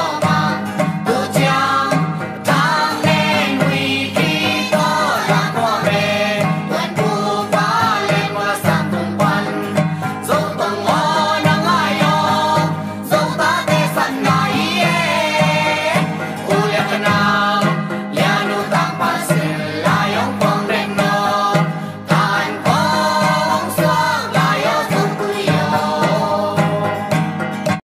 oh